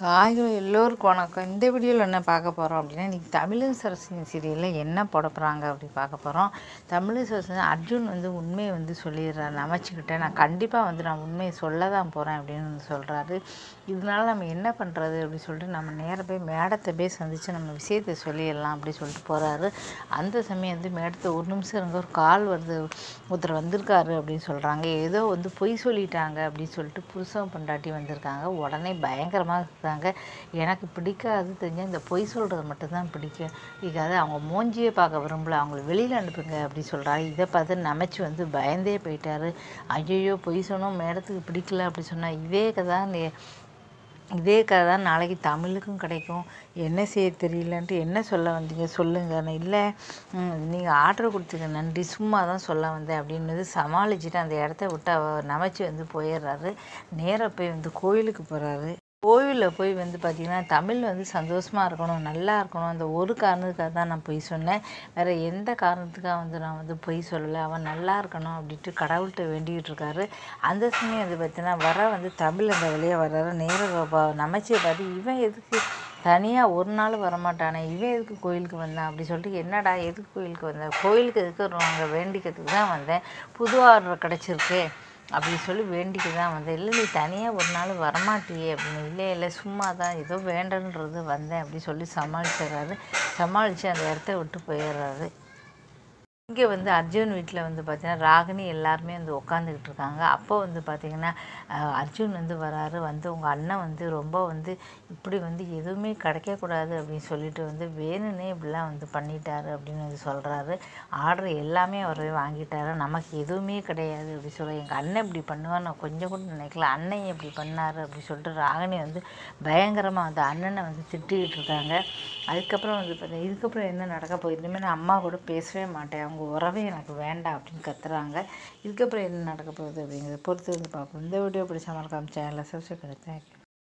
காய்கறி எல்லோருக்கும் வணக்கம் இந்த வீடியோவில் என்ன பார்க்க போகிறோம் அப்படின்னா இன்றைக்கி தமிழன் சரசின் சீரியலில் என்ன புடப்புறாங்க அப்படி பார்க்க போகிறோம் தமிழன் சரசன் அர்ஜுன் வந்து உண்மையை வந்து சொல்லிடுறாரு. அமைச்சுக்கிட்டேன். நான் கண்டிப்பாக வந்து நான் உண்மையை சொல்ல தான் போகிறேன் அப்படின்னு வந்து சொல்கிறாரு இதனால நம்ம என்ன பண்ணுறது அப்படின்னு சொல்லிட்டு நம்ம நேராக போய் மேடத்தை போய் சந்தித்து நம்ம விஷயத்தை சொல்லிடலாம் அப்படின்னு சொல்லிட்டு போகிறாரு அந்த சமயம் வந்து மேடத்தை ஒரு நிமிஷம் இருங்க ஒரு கால் வருது. ஒருத்தர் வந்திருக்காரு அப்படின்னு சொல்கிறாங்க ஏதோ வந்து பொய் சொல்லிட்டாங்க அப்படின்னு சொல்லிட்டு புருஷன் பொண்டாட்டி வந்திருக்காங்க. உடனே பயங்கரமாக தாங்க எனக்கு பிடிக்காது தெரிஞ்ச இந்த பொய் சொல்கிறது மட்டும்தான் பிடிக்கும். பிடிக்காது அவங்க மூஞ்சியே பார்க்க விரும்பல அவங்கள வெளியில் அனுப்புங்க அப்படி சொல்கிறாரு இதை பார்த்து நமச்சு வந்து பயந்தே போயிட்டாரு. ஐயோ பொய் சொன்னோம் மேடத்துக்கு பிடிக்கல அப்படி சொன்னால் இதே கதை நீ இதே கதை தான் நாளைக்கு தமிழுக்கும் கிடைக்கும். என்ன செய்ய தெரியலன்ட்டு என்ன சொல்ல வந்தீங்க? சொல்லுங்க. நான் இல்லை. நீங்கள் ஆர்டர் கொடுத்துருக்க நன்றி. சும்மா தான் சொல்ல வந்தேன் அப்படின்றது சமாளிச்சுட்டு அந்த இடத்த விட்டு அவ நமைச்சு வந்து போயிடுறாரு. நேராக போய் வந்து கோயிலுக்கு போகிறாரு கோவிலில் போய் வந்து பார்த்திங்கன்னா தமிழ் வந்து சந்தோஷமாக இருக்கணும் நல்லா இருக்கணும். அந்த ஒரு காரணத்துக்காக தான் நான் பொய் சொன்னேன். வேறு எந்த காரணத்துக்காக வந்து நான் வந்து பொய் சொல்லலை? அவன் நல்லா இருக்கணும் அப்படின்ட்டு கடவுள்கிட்ட வேண்டிகிட்டு இருக்காரு. அந்த சமயம் வந்து பார்த்தீங்கன்னா வர வந்து தமிழ் அந்த வழியாக வர்றாரு. நேர நமச்சியை பார்த்து இவன் எதுக்கு? தனியாக ஒரு நாள் வரமாட்டானே. இவன் எதுக்கு கோயிலுக்கு வந்தான்? அப்படி சொல்லிட்டு என்னடா எதுக்கு கோயிலுக்கு வந்தேன் கோயிலுக்கு எதுக்கு அங்கே வேண்டிக்கிறதுக்கு தான் வந்தேன்? புது ஆர்டர் கிடச்சிருக்கு. அப்படி சொல்லி வேண்டிக்கு தான் வந்தேன். இல்லை நீ தனியாக ஒரு நாள் வரமாட்டியே அப்படின்னு. இல்லை இல்லை சும்மா தான் ஏதோ வேண்டன்றது வந்தேன். அப்படி சொல்லி சமாளிச்சிடுறாரு. சமாளித்து அந்த இடத்த விட்டு போயிடுறாரு. இங்கே வந்து அர்ஜுன் வீட்டில் வந்து பார்த்திங்கன்னா ராகினி எல்லாருமே வந்து உட்காந்துக்கிட்டு இருக்காங்க. அப்போ வந்து பார்த்திங்கன்னா அர்ஜுன் வந்து வராரு. வந்து உங்கள் அண்ணன் வந்து ரொம்ப வந்து இப்படி வந்து எதுவுமே கிடைக்கக்கூடாது அப்படின்னு சொல்லிட்டு வந்து வேணும்னே இப்படிலாம் வந்து பண்ணிட்டாரு அப்படின்னு வந்து சொல்கிறாரு ஆர்டர் எல்லாமே அவர் வாங்கிட்டாரு. நமக்கு எதுவுமே கிடையாது அப்படி சொல்ல எங்கள் அண்ணன் இப்படி பண்ணுவார். நான் கொஞ்சம் கூட நினைக்கல. அண்ணன் இப்படி பண்ணார் அப்படின்னு சொல்லிட்டு ராகினி வந்து பயங்கரமாக வந்து அண்ணனை வந்து திட்டிக்கிட்டு இருக்காங்க. அதுக்கப்புறம் வந்து பார்த்தீங்கன்னா இதுக்கப்புறம் என்ன நடக்க போகுது? இனிமேல் நான் அம்மா கூட பேசவே மாட்டேன். அவங்க உறவே எனக்கு வேண்டாம் அப்படின்னு கத்துறாங்க. இதுக்கப்புறம் என்ன நடக்க போகுது அப்படிங்கிறத பொறுத்து வந்து பார்ப்போம். இந்த வீடியோ பிடிச்ச மறக்காம சேனலை சப்ஸ்கிரைப் பண்ணி தேங்க்யூ